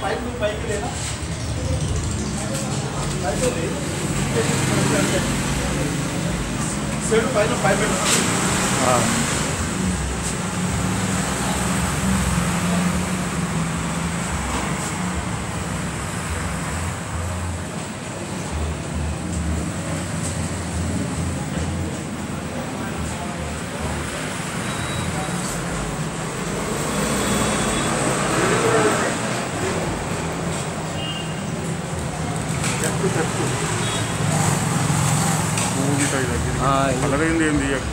Pipe pipe लेना pipe ले सेठ पाइप पाइप हाँ। ആ സ്റ്റെപ്പ് എന്ത് ചെയ്യാം?